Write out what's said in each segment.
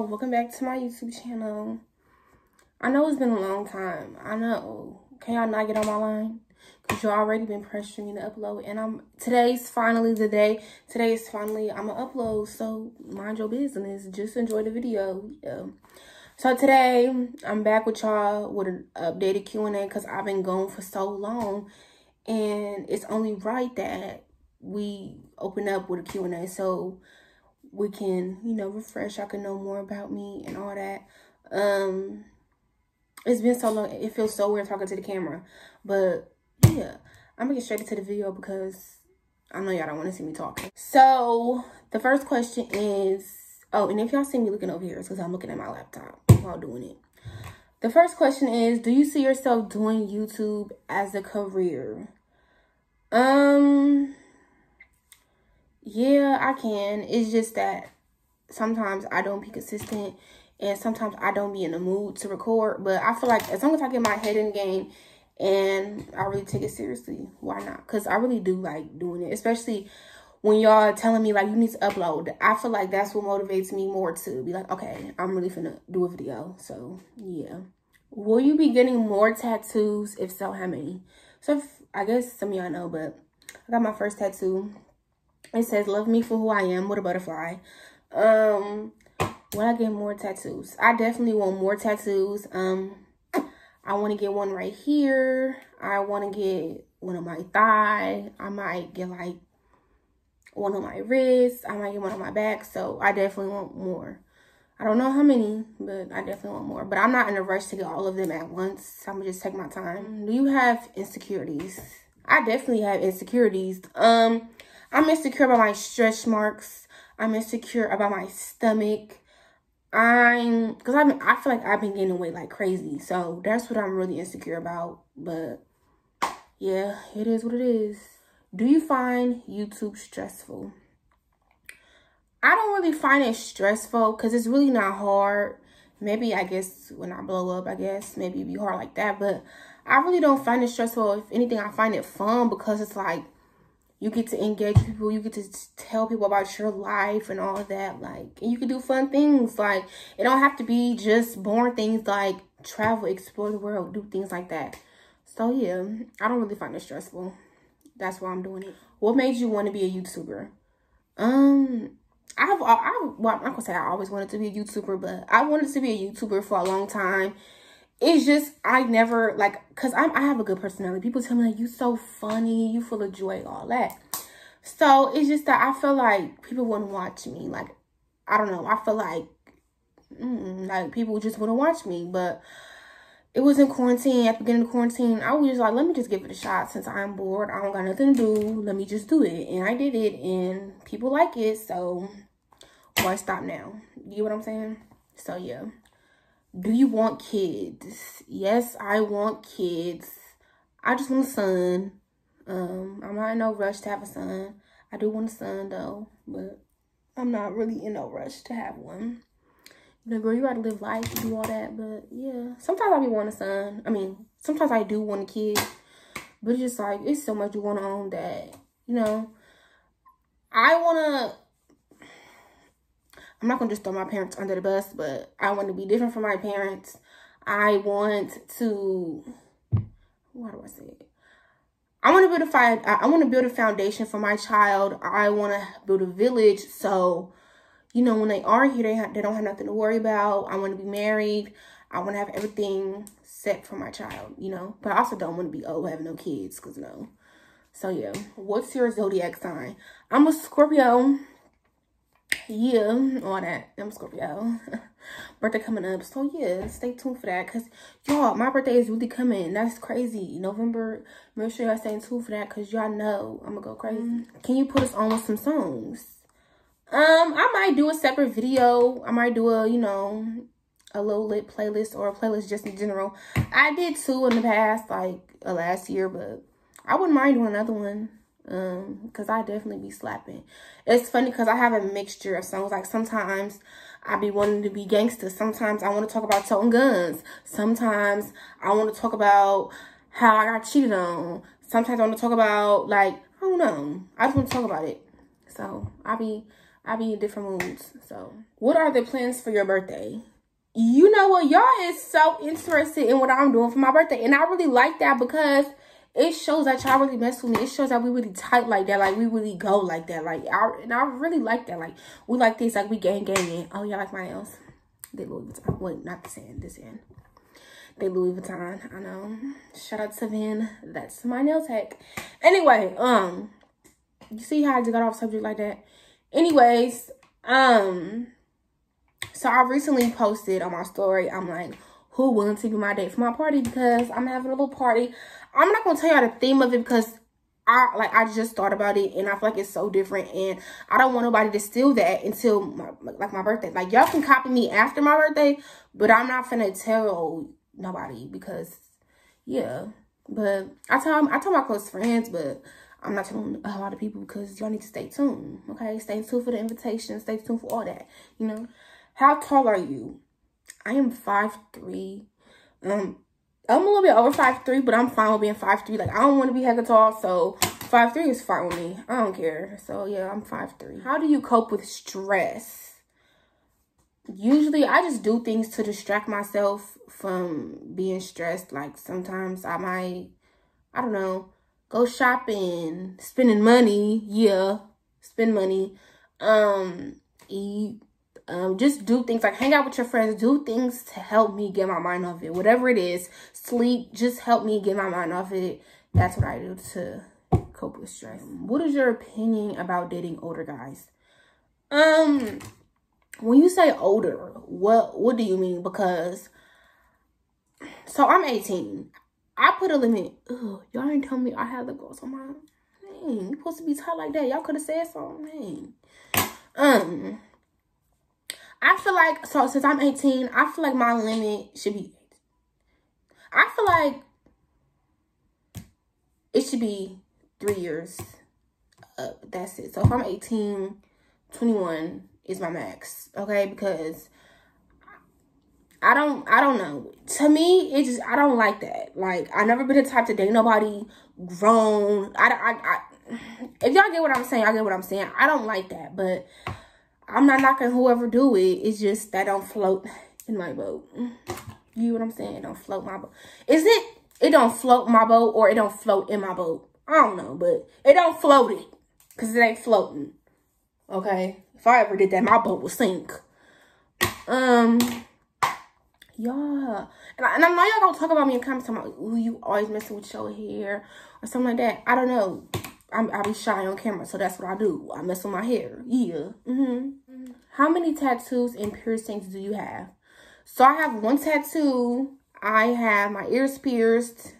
y'all welcome back to my youtube channel. I know it's been a long time. I know. Can y'all not get on my line? Because you already been pressuring me to upload and i'm today's finally the day. Today is finally i'm gonna upload so mind your business. Just enjoy the video. Yeah. So today i'm back with y'all with an updated q&a because i've been gone for so long and it's only right that we open up with a q&a so we can, you know, refresh. I can know more about me and all that. Um, it's been so long. It feels so weird talking to the camera. But, yeah. I'm going to get straight into the video because I know y'all don't want to see me talking. So, the first question is... Oh, and if y'all see me looking over here, it's because I'm looking at my laptop while doing it. The first question is, do you see yourself doing YouTube as a career? Um, yeah, I can. It's just that sometimes I don't be consistent and sometimes I don't be in the mood to record. But I feel like as long as I get my head in the game and I really take it seriously, why not? Because I really do like doing it, especially when y'all telling me like you need to upload. I feel like that's what motivates me more to be like, okay, I'm really finna do a video. So yeah. Will you be getting more tattoos? If so, how many? So if, I guess some of y'all know, but I got my first tattoo it says, love me for who I am with a butterfly. Um, when I get more tattoos, I definitely want more tattoos. Um, I want to get one right here. I want to get one on my thigh. I might get like one on my wrist. I might get one on my back. So I definitely want more. I don't know how many, but I definitely want more. But I'm not in a rush to get all of them at once. I'm going to just take my time. Do you have insecurities? I definitely have insecurities. Um, I'm insecure about my stretch marks. I'm insecure about my stomach. I'm, because I've I feel like I've been gaining weight like crazy. So that's what I'm really insecure about. But yeah, it is what it is. Do you find YouTube stressful? I don't really find it stressful because it's really not hard. Maybe, I guess, when I blow up, I guess, maybe it'd be hard like that. But I really don't find it stressful. If anything, I find it fun because it's like, you get to engage people you get to tell people about your life and all that like and you can do fun things like it don't have to be just boring things like travel explore the world do things like that. So yeah i don't really find it stressful. That's why i'm doing it. What made you want to be a youtuber? Um i've i well i'm not gonna say i always wanted to be a youtuber but i wanted to be a youtuber for a long time it's just I never like because I'm I have a good personality. People tell me like you so funny, you full of joy, all that. So it's just that I feel like people wouldn't watch me. Like I don't know. I feel like like people just wouldn't watch me. But it was in quarantine. At the beginning of quarantine, I was like, let me just give it a shot since I'm bored. I don't got nothing to do. Let me just do it. And I did it, and people like it. So why stop now? You get what I'm saying? So yeah do you want kids? Yes, I want kids. I just want a son. Um, I'm not in no rush to have a son. I do want a son though, but I'm not really in no rush to have one. You know, girl, you gotta live life, and do all that, but yeah. Sometimes I be want a son. I mean, sometimes I do want a kid, but it's just like it's so much going on that you know. I wanna I'm not going to just throw my parents under the bus, but I want to be different from my parents. I want to, what do I say? I want to build a find, I want to build a foundation for my child. I want to build a village. So, you know, when they are here, they, have, they don't have nothing to worry about. I want to be married. I want to have everything set for my child, you know. But I also don't want to be old, having no kids, because no. So, yeah. What's your zodiac sign? I'm a Scorpio yeah, all that. I'm Scorpio. birthday coming up. So yeah, stay tuned for that. Cause y'all, my birthday is really coming. That's crazy. November. Make sure y'all stay tuned for that. Cause y'all know I'm gonna go crazy. Mm-hmm. Can you put us on with some songs? Um, I might do a separate video. I might do a, you know, a low lit playlist or a playlist just in general. I did two in the past, like uh, last year, but I wouldn't mind doing another one um because i definitely be slapping it's funny because i have a mixture of songs like sometimes i be wanting to be gangster sometimes i want to talk about toting guns sometimes i want to talk about how i got cheated on sometimes i want to talk about like i don't know i just want to talk about it so i be I be in different moods. So, what are the plans for your birthday? You know what? Y'all is so interested in what I'm doing for my birthday. And I really like that because it shows that y'all really mess with me. It shows that we really tight like that. Like, we really go like that. Like, I, and I really like that. Like, we like this. Like, we gang gang. Oh, y'all like my nails? They Louis Vuitton. Wait, not this end. This end. They Louis Vuitton. I know. Shout out to Vin. That's my nail tech. Anyway, um, you see how I just got off subject like that? Anyways, um, so I recently posted on my story, I'm like, who willing to be my date for my party because I'm having a little party. I'm not gonna tell y'all the theme of it because I like I just thought about it and I feel like it's so different and I don't want nobody to steal that until my, like my birthday. Like y'all can copy me after my birthday, but I'm not gonna tell nobody because yeah. But I tell I tell my close friends, but I'm not telling a lot of people because y'all need to stay tuned. Okay, stay tuned for the invitation. Stay tuned for all that. You know, how tall are you? I am five three. Um, I'm a little bit over five three, but I'm fine with being five three. Like I don't want to be hecka tall, so five three is fine with me. I don't care. So yeah, I'm five three. How do you cope with stress? Usually, I just do things to distract myself from being stressed. Like sometimes I might, I don't know go shopping, spending money, yeah, spend money, um, eat, um, just do things like hang out with your friends, do things to help me get my mind off it. Whatever it is, sleep, just help me get my mind off it. That's what I do to cope with stress. What is your opinion about dating older guys? Um, when you say older, what what do you mean? Because so I'm 18. I put a limit. Y'all ain't tell me I had the girls on my. You supposed to be tight like that. Y'all could have said something. Man. Um, I feel like so since I'm 18, I feel like my limit should be. I feel like it should be three years. Up. That's it. So if I'm 18, 21 is my max. Okay, because I don't I don't know. To me, it just I don't like that. Like I never been the type to date nobody grown. I, I, I if y'all get what I'm saying, I get what I'm saying. I don't like that, but I'm not knocking whoever do it. It's just that don't float in my boat. You know what I'm saying? It don't float my boat. Is it it don't float my boat or it don't float in my boat? I don't know, but it don't float it. Cause it ain't floating. Okay? If I ever did that, my boat would sink. Um yeah. And I, and I know y'all gonna talk about me in comments about, ooh, you always messing with your hair or something like that. I don't know. I'm, I be shy on camera, so that's what I do. I mess with my hair. Yeah. Mm hmm How many tattoos and piercings do you have? So I have one tattoo. I have my ears pierced.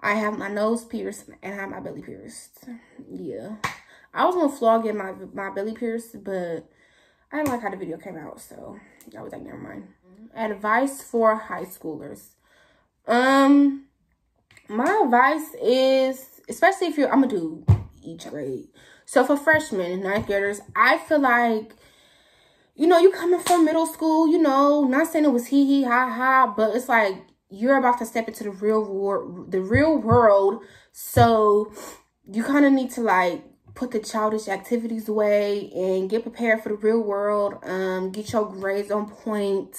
I have my nose pierced and I have my belly pierced. Yeah. I was gonna vlog in my my belly pierced, but I didn't like how the video came out, so I was like, never mind advice for high schoolers. Um, my advice is, especially if you're, I'm gonna do each grade. So for freshmen and ninth graders, I feel like, you know, you coming from middle school, you know, not saying it was hee hee ha ha, but it's like you're about to step into the real world, the real world. So you kind of need to like put the childish activities away and get prepared for the real world. Um, get your grades on point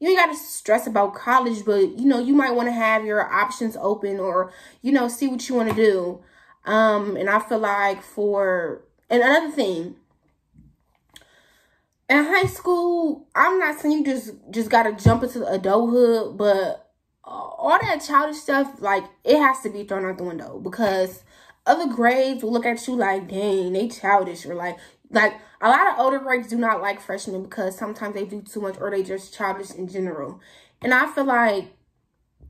you ain't got to stress about college, but you know, you might want to have your options open or, you know, see what you want to do. Um, and I feel like for, and another thing, in high school, I'm not saying you just, just got to jump into adulthood, but all that childish stuff, like, it has to be thrown out the window because other grades will look at you like, dang, they childish, or like, like a lot of older grades do not like freshmen because sometimes they do too much or they just childish in general. And I feel like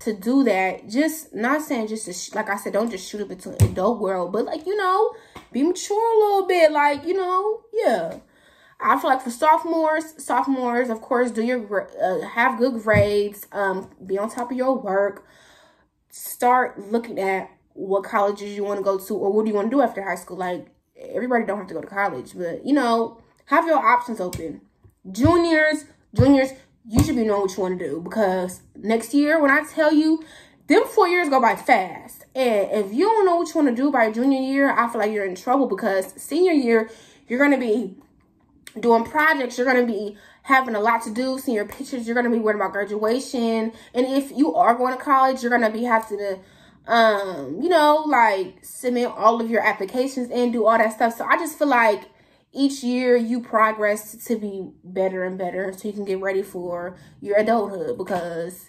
to do that, just not saying just to, like I said, don't just shoot up into an adult world, but like, you know, be mature a little bit. Like, you know, yeah. I feel like for sophomores, sophomores, of course, do your, uh, have good grades, um, be on top of your work, start looking at what colleges you want to go to or what do you want to do after high school. Like, everybody don't have to go to college, but you know, have your options open. Juniors, juniors, you should be knowing what you want to do because next year when I tell you, them four years go by fast. And if you don't know what you want to do by junior year, I feel like you're in trouble because senior year, you're going to be doing projects. You're going to be having a lot to do, seeing your pictures. You're going to be worried about graduation. And if you are going to college, you're going to be having to, um, you know, like submit all of your applications and do all that stuff. So I just feel like each year you progress to be better and better so you can get ready for your adulthood because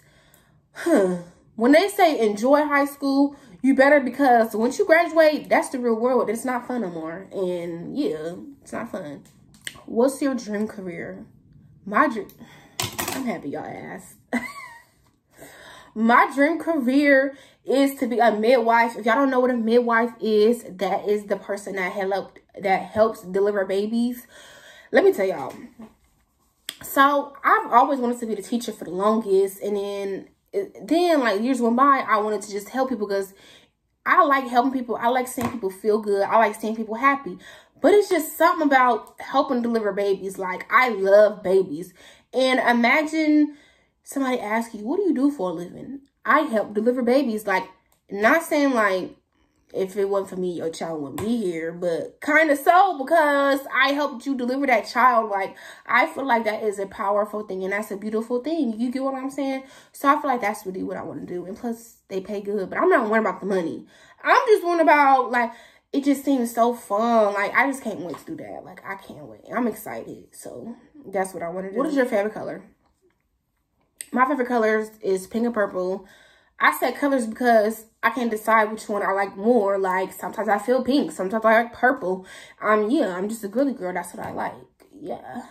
huh, when they say enjoy high school, you better because once you graduate, that's the real world. It's not fun no more. And yeah, it's not fun. What's your dream career? My dream, I'm happy y'all asked. My dream career is to be a midwife. If y'all don't know what a midwife is, that is the person that helped that helps deliver babies. Let me tell y'all. So I've always wanted to be the teacher for the longest, and then then like years went by, I wanted to just help people because I like helping people. I like seeing people feel good. I like seeing people happy. But it's just something about helping deliver babies. Like, I love babies. And imagine somebody ask you, what do you do for a living? I help deliver babies. Like, not saying like if it wasn't for me, your child wouldn't be here, but kind of so because I helped you deliver that child. Like, I feel like that is a powerful thing and that's a beautiful thing. You get what I'm saying? So I feel like that's really what I want to do. And plus, they pay good, but I'm not worried about the money. I'm just worried about, like, it just seems so fun. Like, I just can't wait to do that. Like, I can't wait. I'm excited. So, that's what I want to do. What is your favorite color? My favorite colors is pink and purple. I said colors because I can't decide which one I like more. Like, sometimes I feel pink. Sometimes I like purple. Um, yeah, I'm just a girly girl. That's what I like. Yeah.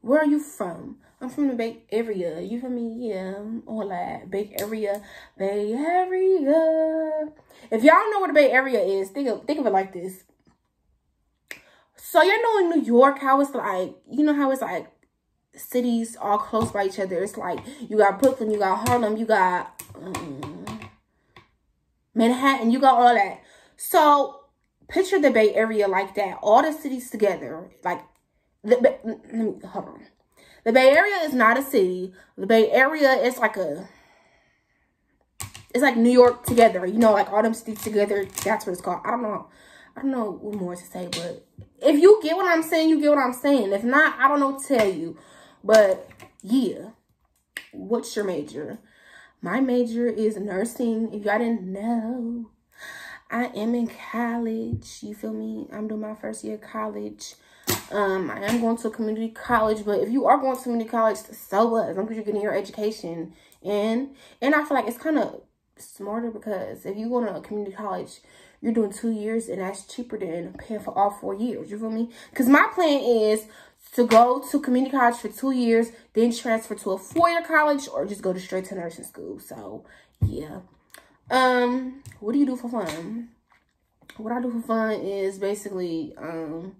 Where are you from? I'm from the Bay Area. You feel me? Yeah. All that. Bay Area. Bay Area. If y'all know what the Bay Area is, think of, think of it like this. So, y'all know in New York how it's like, you know how it's like cities all close by each other. It's like you got Brooklyn, you got Harlem, you got um, Manhattan, you got all that. So picture the Bay Area like that. All the cities together. Like, the, let me, hold on. The Bay Area is not a city. The Bay Area is like a, it's like New York together. You know, like all them cities together. That's what it's called. I don't know. I don't know what more to say, but if you get what I'm saying, you get what I'm saying. If not, I don't know tell you. But yeah, what's your major? My major is nursing. If y'all didn't know, I am in college. You feel me? I'm doing my first year of college. Um, I am going to a community college, but if you are going to community college, so what? As long as you're getting your education. And and I feel like it's kind of smarter because if you go to a community college, you're doing two years and that's cheaper than paying for all four years. You feel me? Because my plan is to go to community college for two years, then transfer to a four-year college, or just go to straight to nursing school. So, yeah. Um, what do you do for fun? What I do for fun is basically um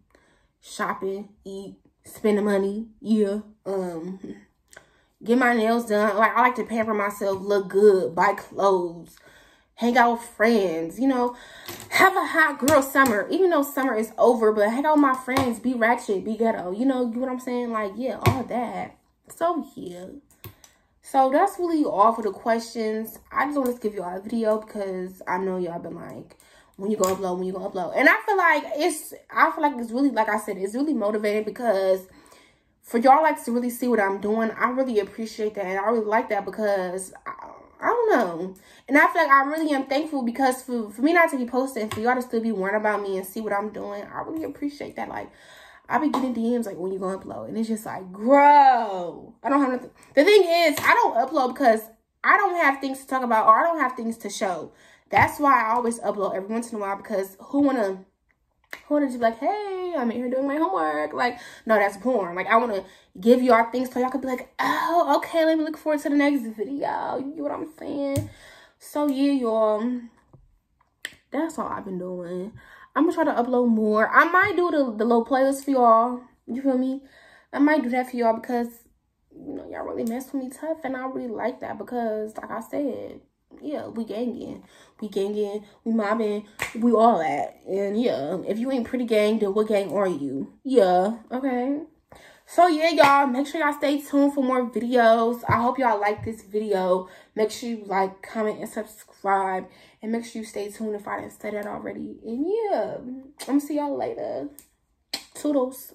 shopping, eat, spending money, yeah. Um, get my nails done. Like I like to pamper myself, look good, buy clothes, hang out with friends, you know, have a hot girl summer, even though summer is over, but hang out with my friends, be ratchet, be ghetto, you know, you know what I'm saying? Like, yeah, all that. So, yeah. So, that's really all for the questions. I just wanted to give y'all a video because I know y'all been like, when you gonna upload, when you gonna upload. And I feel like it's, I feel like it's really, like I said, it's really motivating because for y'all like to really see what I'm doing, I really appreciate that. And I really like that because Know. And I feel like I really am thankful because for, for me not to be posting, for y'all to still be worrying about me and see what I'm doing, I really appreciate that. Like, I be getting DMs like, when you gonna upload? And it's just like, grow. I don't have nothing. The thing is, I don't upload because I don't have things to talk about or I don't have things to show. That's why I always upload every once in a while because who wanna, who wanna just be like, hey, I'm in here doing my homework. Like, no, that's porn. Like, I wanna give y'all things so y'all could be like, oh, okay, let me look forward to the next video. You know what I'm saying? So, yeah, y'all. That's all I've been doing. I'm gonna try to upload more. I might do the, the little playlist for y'all. You feel me? I might do that for y'all because, you know, y'all really mess with me tough. And I really like that because, like I said, yeah, we ganging. We ganging, we mobbing, we all that. And yeah, if you ain't pretty gang, then what gang are you? Yeah, okay. So yeah, y'all, make sure y'all stay tuned for more videos. I hope y'all like this video. Make sure you like, comment, and subscribe. And make sure you stay tuned if I didn't say that already. And yeah, I'm see y'all later. Toodles.